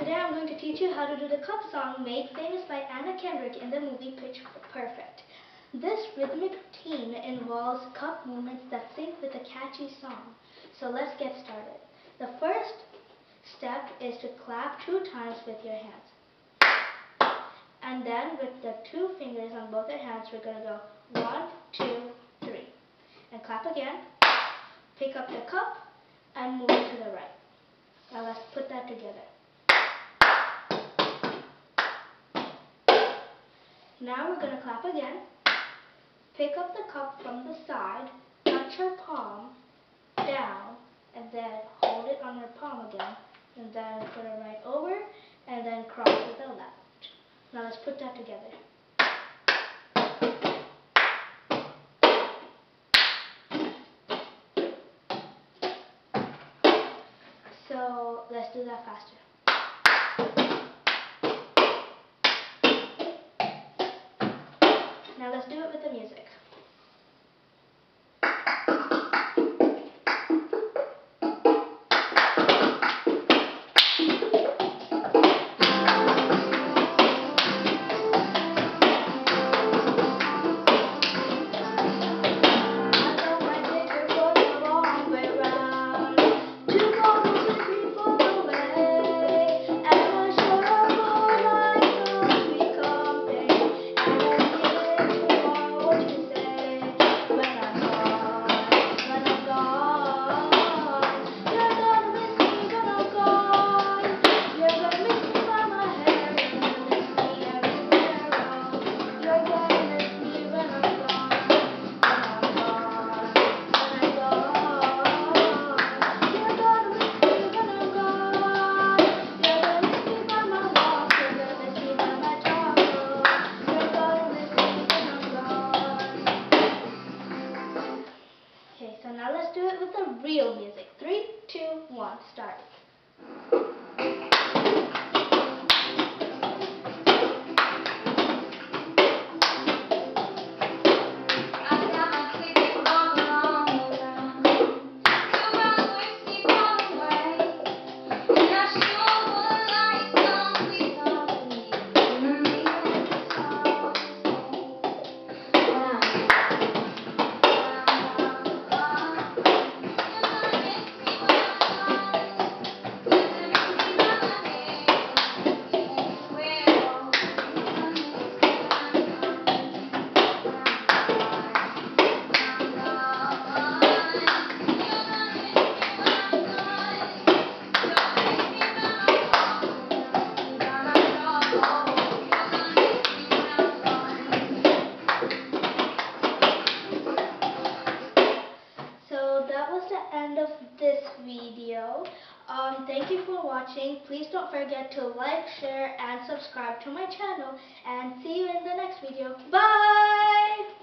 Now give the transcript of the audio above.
today I'm going to teach you how to do the cup song made famous by Anna Kendrick in the movie Pitch Perfect. This rhythmic routine involves cup movements that sync with a catchy song. So let's get started. The first step is to clap two times with your hands. And then with the two fingers on both your hands, we're going to go one, two, three. And clap again. Pick up the cup and move it to the right. Now let's put that together. Now we're going to clap again. Pick up the cup from the side, touch your palm down, and then hold it on your palm again, and then put it right over, and then cross with the left. Now let's put that together. So let's do that faster. Now let's do it with the music. Real music. Three, two, one, start. That was the end of this video. Um, thank you for watching. Please don't forget to like, share, and subscribe to my channel. And see you in the next video. Bye!